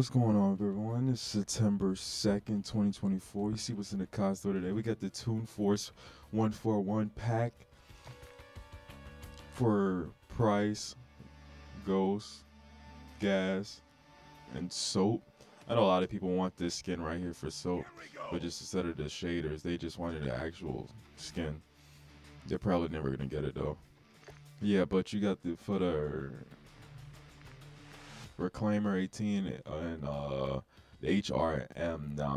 what's going on, everyone? It's September 2nd, 2024. You see what's in the COD store today. We got the Toon Force 141 pack for Price, Ghost, Gaz, and Soap. I know a lot of people want this skin right here for Soap, but just instead of the shaders, they just wanted the actual skin. They're probably never going to get it, though. Yeah, but you got the for the Reclaimer 18 and uh, the HRM9.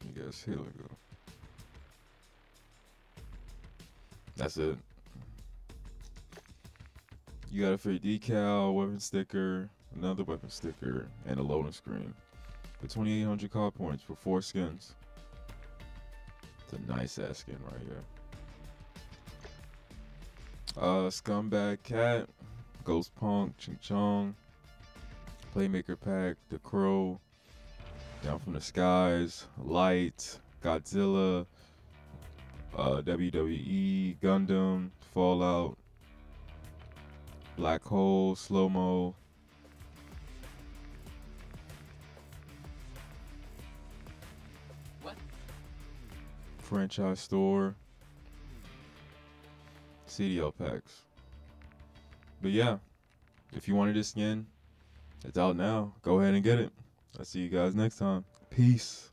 I guess here we go. That's it. You got a free decal, weapon sticker, another weapon sticker, and a loading screen. For 2,800 COD points for four skins. It's a nice ass skin right here. Uh, Scumbag Cat, Ghost Punk, Ching Chong, Playmaker Pack, The Crow, Down from the Skies, Light, Godzilla, uh, WWE, Gundam, Fallout, Black Hole, Slow Mo. What? Franchise store. CDL packs. But yeah, if you wanted this skin, it's out now. Go ahead and get it. I'll see you guys next time. Peace.